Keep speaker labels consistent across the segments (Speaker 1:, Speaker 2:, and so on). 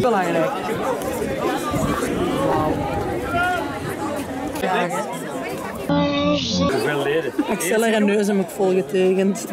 Speaker 1: Belangrijk. Ja.
Speaker 2: Ik wil
Speaker 1: leren. en neus heb ik volgetekend.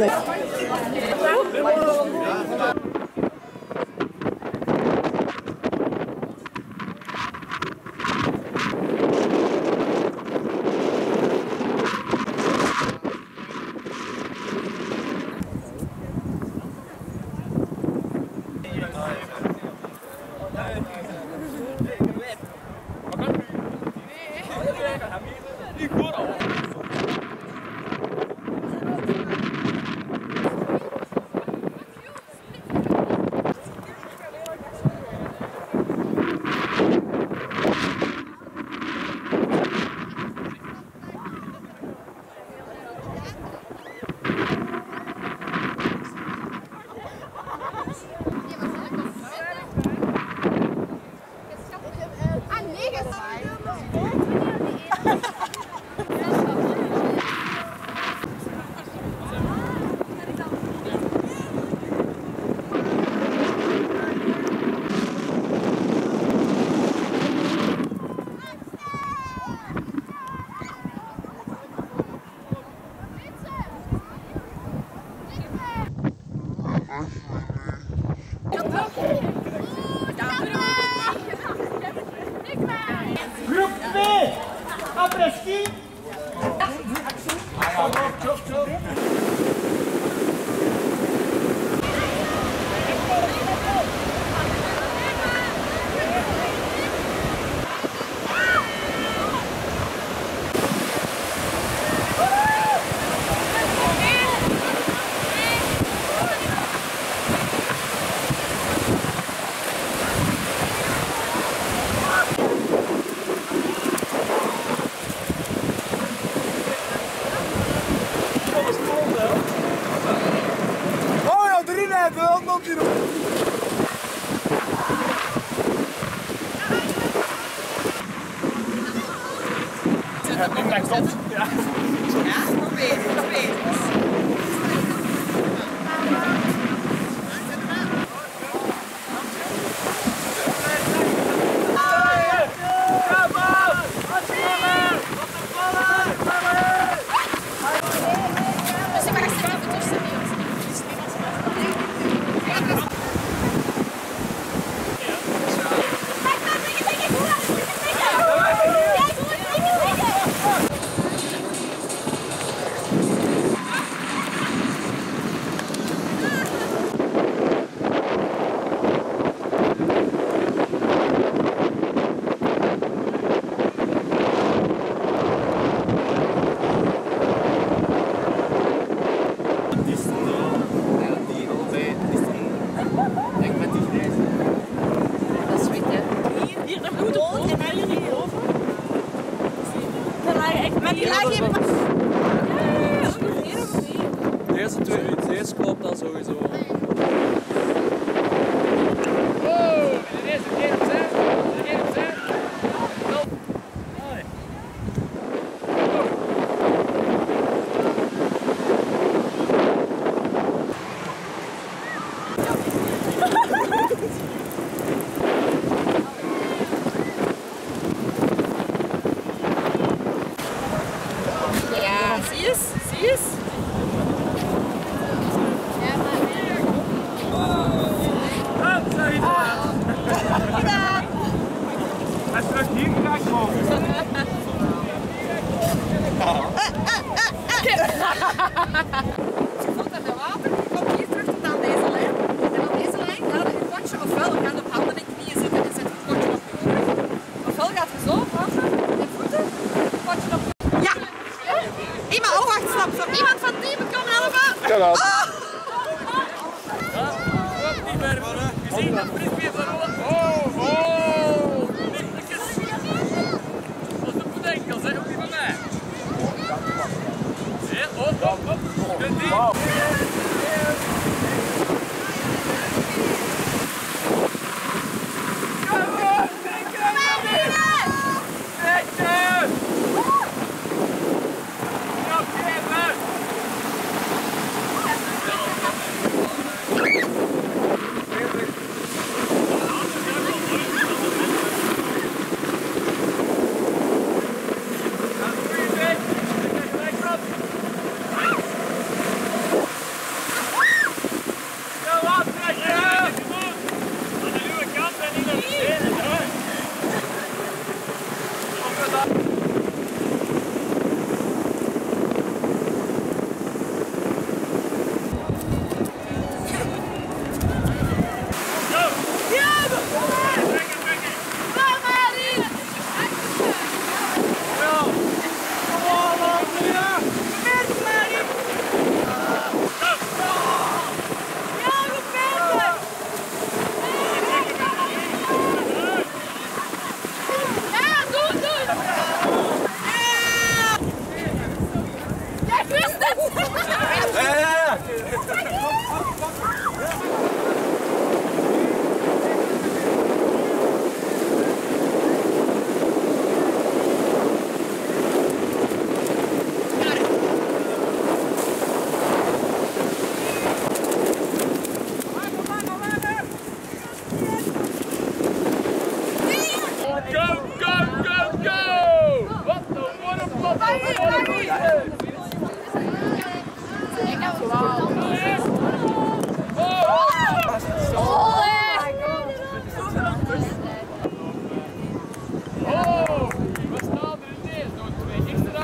Speaker 3: Uhum. Eu tô aqui. Ja,
Speaker 4: ik leg.
Speaker 5: Ja. Gleich im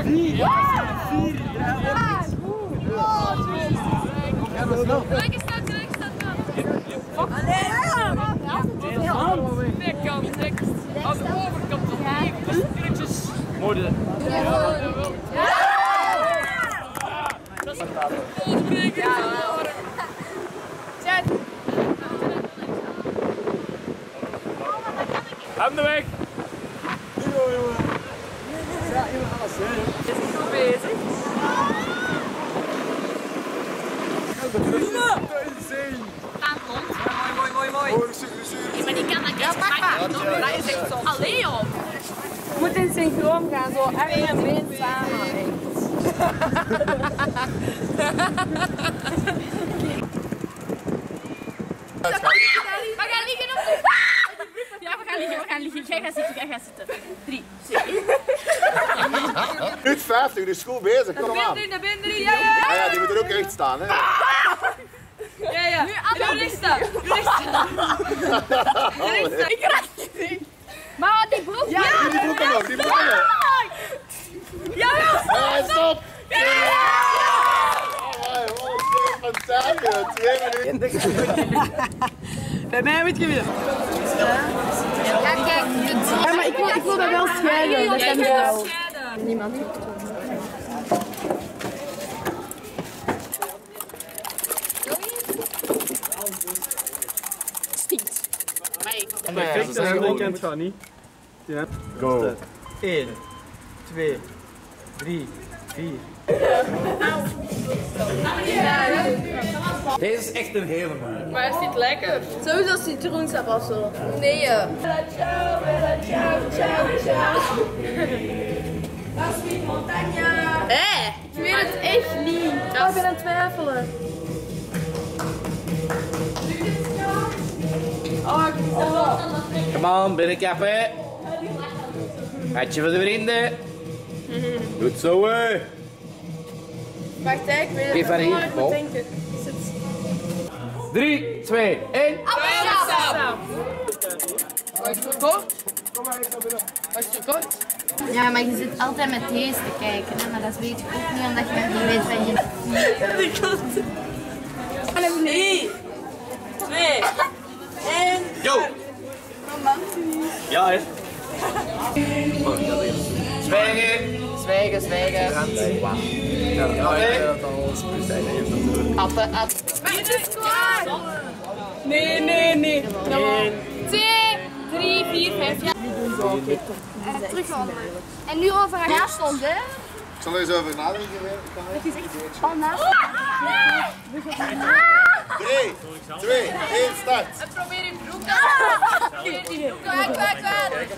Speaker 5: Vier! Ja! Vier!
Speaker 4: Ja, goed! Oh, jezus! Kijk
Speaker 3: eens naar terug,
Speaker 4: staat Allee! Ja, Nee, kan direct. Aan overkant op de kussentrekjes. Mooi, Ja,
Speaker 3: dat
Speaker 5: is een Aan de weg! Yo, yo.
Speaker 4: Is het goed bezig? Aan rond. Mooi, mooi, mooi, mooi.
Speaker 2: Maar die kan dat
Speaker 4: Ja, pak maar. Dat is echt zo.
Speaker 2: Allee joh.
Speaker 4: Je moet in synchroon gaan, zo arm en been samen.
Speaker 2: We gaan liggen op Ja, we gaan liggen, we gaan liggen. Jij gaat zitten, jij gaat zitten. Drie, twee,
Speaker 3: Minuut 50, dus goed bezig. Kom aan.
Speaker 4: Binnen, naar binnen, ja, ja.
Speaker 3: Ah ja, die moet er ook recht staan. Hè.
Speaker 4: Ja, ja. Nu aan de rechter. Rechter. Ik raak niet.
Speaker 2: Maar die broek. Ja!
Speaker 3: Die broeken nog, die broeken nog.
Speaker 4: Ja, ja.
Speaker 3: Ja, stop! Een fantastisch. Twee minuten.
Speaker 1: Bij mij moet je weer.
Speaker 2: Ja, kijk.
Speaker 1: Ja, maar ik wil, ik wil dat wel scheiden. Dat kan wel.
Speaker 2: Niemand. Stinkt.
Speaker 6: Perfect, dat is ik het gaat niet. Ja.
Speaker 3: Go.
Speaker 6: 1, 2, 3, 4. Deze is echt een hele man.
Speaker 4: Maar is dit lekker?
Speaker 2: Sowieso citroensap of zo. Nee. Eh. Hé, ik weet het echt niet. Ik ben aan het twijfelen.
Speaker 6: Come on, binnenkappen. Hartje voor de vrienden.
Speaker 3: Goed zo, hè.
Speaker 2: Wacht, ik weet het. Oh, ik moet
Speaker 6: Oh.
Speaker 2: denken.
Speaker 6: 3, 2, 1.
Speaker 2: Appelsap. Ja, maar je zit altijd met deze te kijken, hè? maar dat weet je ook niet omdat je niet weet wat je
Speaker 4: Drie, twee, één.
Speaker 6: Yo! Ja, hè? Zwijgen!
Speaker 1: Zwijgen, zwijgen.
Speaker 6: Oké.
Speaker 1: Atten, atten.
Speaker 2: Het is klaar.
Speaker 4: Nee, nee, nee.
Speaker 2: Twee, drie, vier, vijf. Ja. Terugkomen. En nu over haar stond, hè?
Speaker 3: Ik zal er eens over nadenken.
Speaker 2: Al naast.
Speaker 3: 3, 2, 1, start.
Speaker 2: Probeer je broek Kwijt, kwijt, kwijt.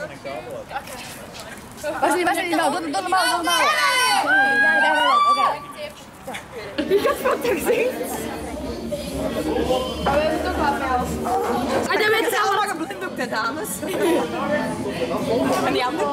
Speaker 1: Was niet, was niet, nou, doe doe normaal, doe normaal.
Speaker 4: En dan je allemaal ook de dames. en die andere?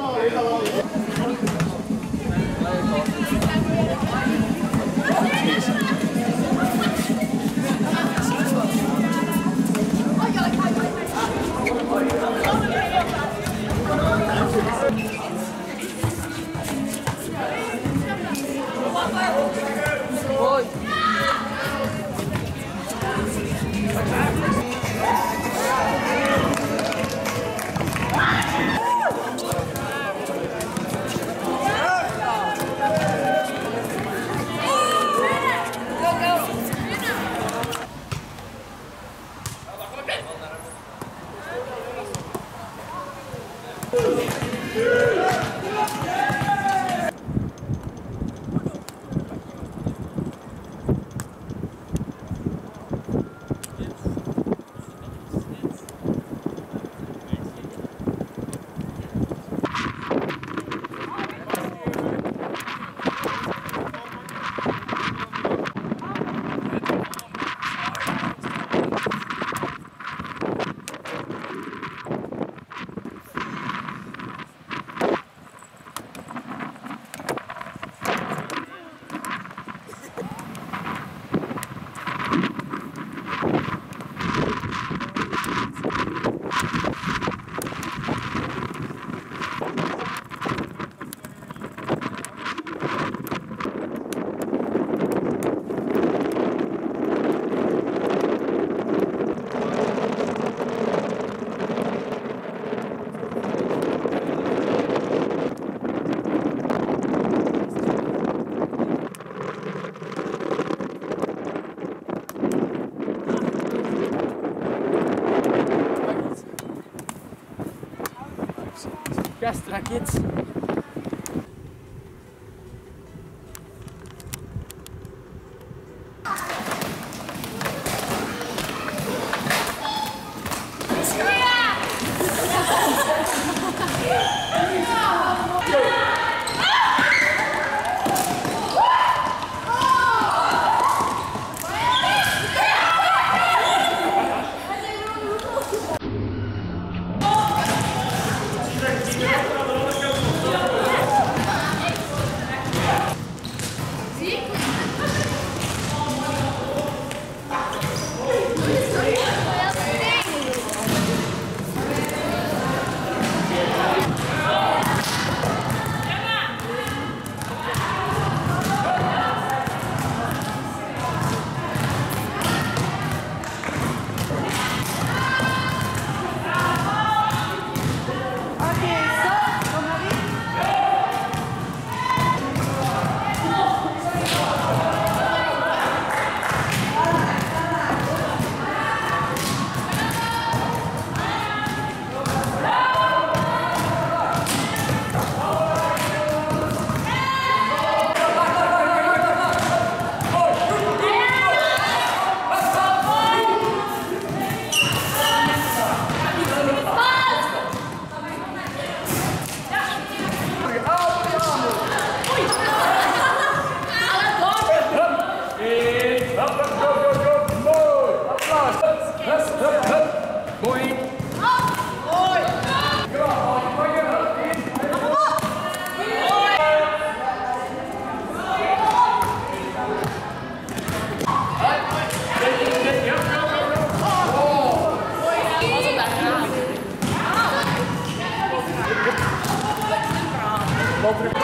Speaker 2: Rakic.